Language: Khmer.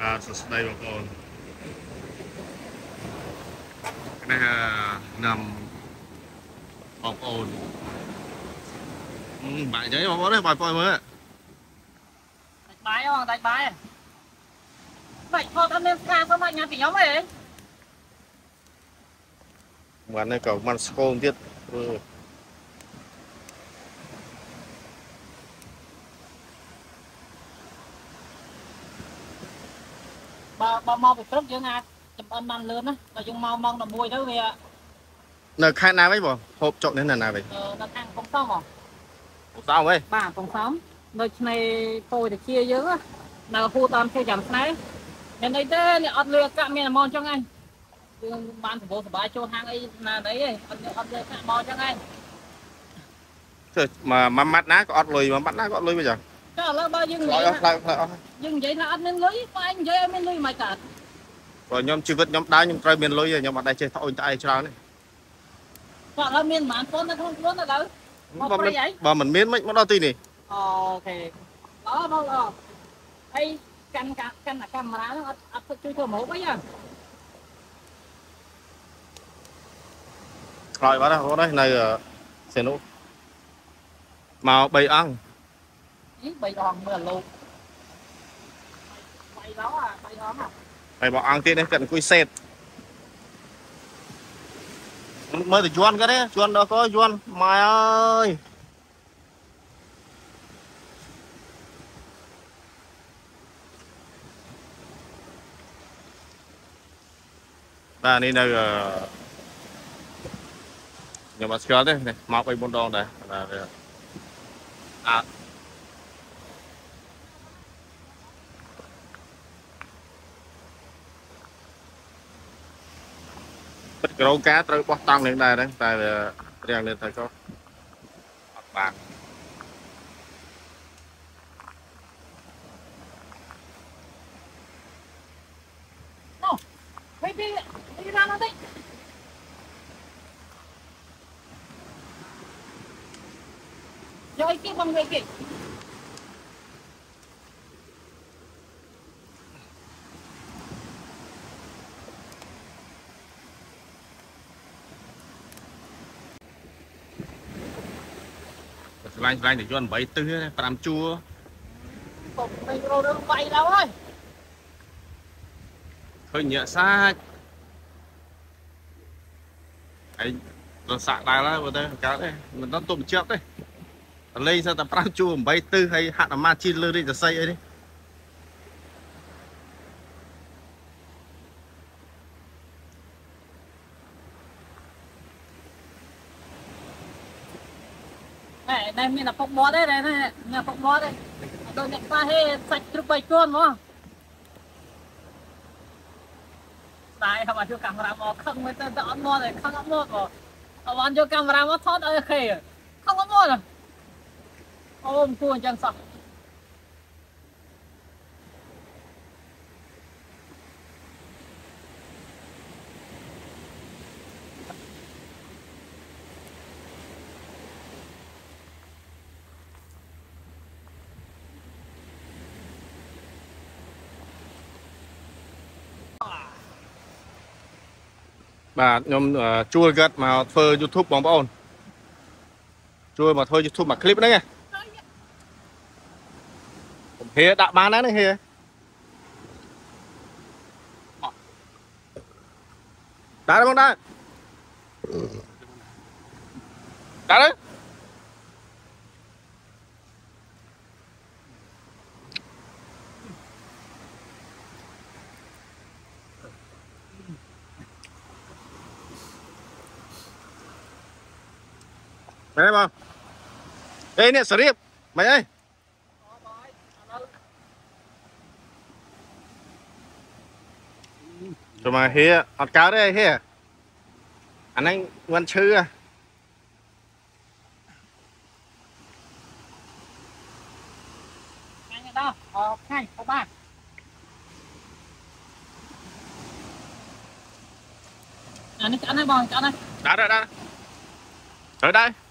បាទសួស្តីបងប្អូននេះនាំបងប្អូនអឺបាក់អញ្ចឹងបងប្អូននេះបងប្អូនមើលដាច់បាយបងដាច់បាយបាច់ផតអត់មានស្រាសោះមកញ៉ាំពីខ្ញុំអីបាននេះក៏មិនស្គងទៀតអឺ បើបើមកពីព្រឹកយើងអាចចំអិនបានលឿនណាបើយើងមកម៉ោង11ទៅវានៅខេត្តណាវិញបងហូបចុកនេះនៅណាវិញនៅខាងកំសំហ៎អូសោវិញបាទកំសំនៅឆ្នេរពោយតាជាយើងនៅហួតាមគេចាំស្នេហ៍មានអីទេនេះអត់លឿនកាក់មានហ្មងចឹងឯងយើងបានសបោសបាយចូលហាងអីណាអីឯងអត់អត់លឿនកាក់មកចឹងឯងទៅមកមួយម៉ាត់ណាក៏អត់លុយមួយម៉ាត់ណាក៏អត់លុយវិញចា ចុះឥឡូវបើយើងនិខ្លោយាចយអស់ខ្លោចខ្លោចអស់យើងនិយាយថាអត់មានលុយបើឯងនិយាយឲ្យមានលុយមិនកើតព្រោះខ្ញុំជីវិតខ្ញុំដើរខ្ញុំត្រូវមានលុយខ្ញុំអត់ដែរចេះត្អូញត្អែច្រើនទេចុះឥឡូវមានប្រហែលប៉ុននៅក្នុងខ្លួនឥឡូវមកបើព្រៃមិនអីបើមិនមានមិនមកដល់ទីនេះអូខេល្អបងល្អហើយកាន់កាកាន់អាកាមេរ៉ាហ្នឹងអត់អត់ជួយធ្វើម៉ូបអីហ៎ខ្លោចបាត់ហើយបងប្អូនហើយនៅសេនុមក3អង្គ អីបីដងមើលលោកបីដងអាបីដងហ៎ហើយបងអង្គទៀតនេះគាត់អង្គុយសេតមើលទៅយន់គាត់ទេយន់ដល់ក៏យន់ម៉ែអើយបាទនេះនៅអឺខ្ញុំអត់ស្គាល់ទេនេះមក3 4ដងដែរបាទវាអត់ពិត ក្រោការត្រូវបោះតង់នឹងដែរហ្នឹងតែវារៀងនេះទៅក៏អត់បានហេពីពីរ៉ានអត់ទេយកអីគេបងយកអីគេ ឆ្លាញ់ឆ្លាញ់តែយន់8ទិសទេ5ជួរពុកមិនររឿងបាយដល់ហើយឃើញញាក់សាច់ហើយរសាក់ដែរហើយបើទៅកើតទេមិនដល់ទុំជាប់ទេលេងសតែ5ជួរ8ទិសហើយហាក់អាម៉ាជីលើរីកសរសៃអីនេះ ណែណែមានតែពុកមាត់ទេណែនេះពុកមាត់ទេដូចអ្នកខ្លះហេសាច់គ្រប់បីជាន់ហ្មងតែហើយមកយកកាមេរ៉ាមកខឹងមើលទៅតែអត់មាត់ទេខឹងអត់មាត់បងអត់បានយកកាមេរ៉ាមកថតឲ្យខេខឹងអត់មាត់អូមិនគួរអញ្ចឹងសោះ បាទខ្ញុំអឺជួលគាត់មកធ្វើ YouTube បងប្អូនជួលមកធ្វើ YouTube មួយ clip ហ្នឹងឯងผมហេដាក់បានណានេះហេដាក់បងដាក់ដាក់ មែនទេបងអេនេះសរៀបមិនអីចូលមកហេអត់កើតទេហេអាហ្នឹងមិនឈឺហ៎ខាញ់ដល់អឺខាញ់អត់បានអានេះឆ្អិនហើយបងឆ្អិនហើយដាក់ដាក់ដាក់ទៅដែរ